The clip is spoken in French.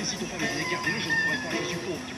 même si ton frère les écarté, je ne pourrais pas, je suis pauvre.